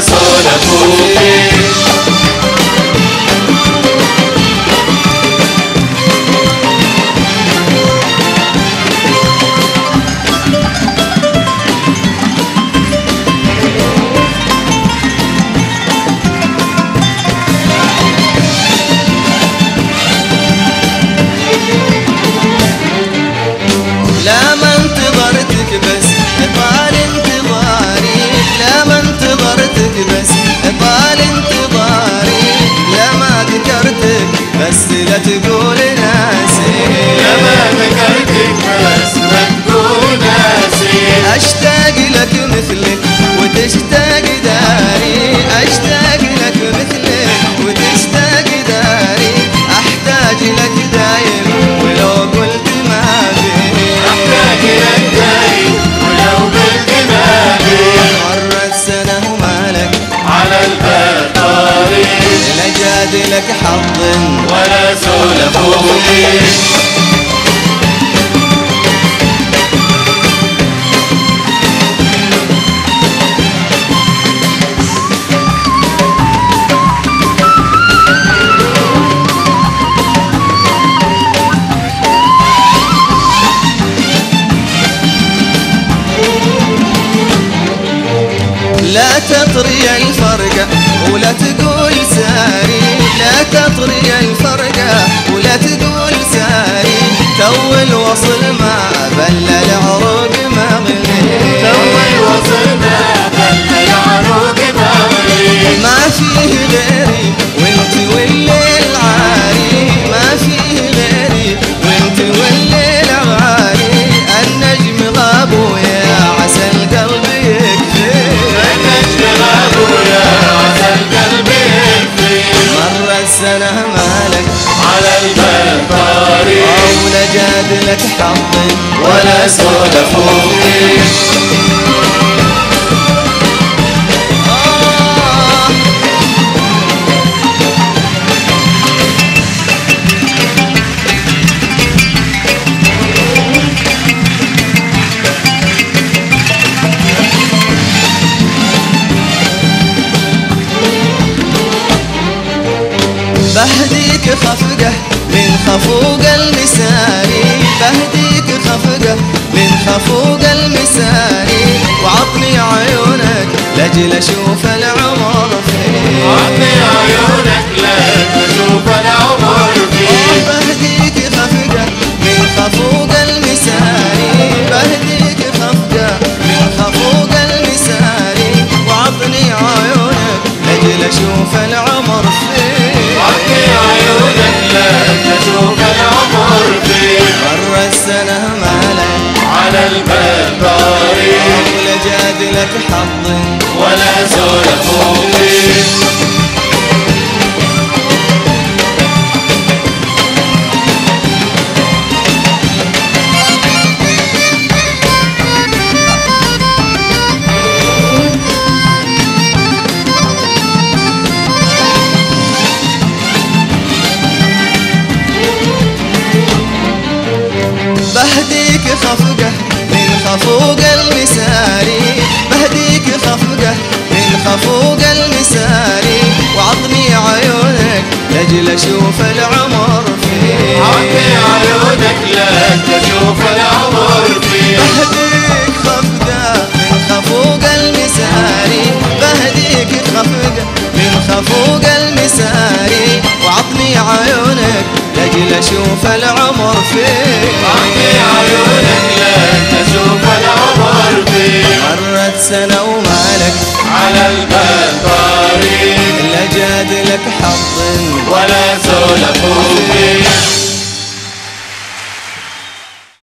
sola universe. لا تطري الفرقة ولا تقول ساري. لا تطري الفرقة ولا تقول ساري. تو الوصل تحطم ولا سولف فوقي بهديك خفقة من خفوق المساري. بهديك خفقة من خفوق المساري. وعطني عيونك لجل أشوف العمر. I'll خفوق المساري بهديك خفقة من خفوق المساري. وعطني عيونك لأجل أشوف العمر فيك عطني عيونك لأجل أشوف العمر فيك بهديك خفقة من خفوق المساري. بهديك خفقة من خفوق المساري. وعظمي عيونك لأجل أشوف العمر فيك عطني عيونك سنة ومالك على البال طريق لا جادلك حظ ولا سولف فيك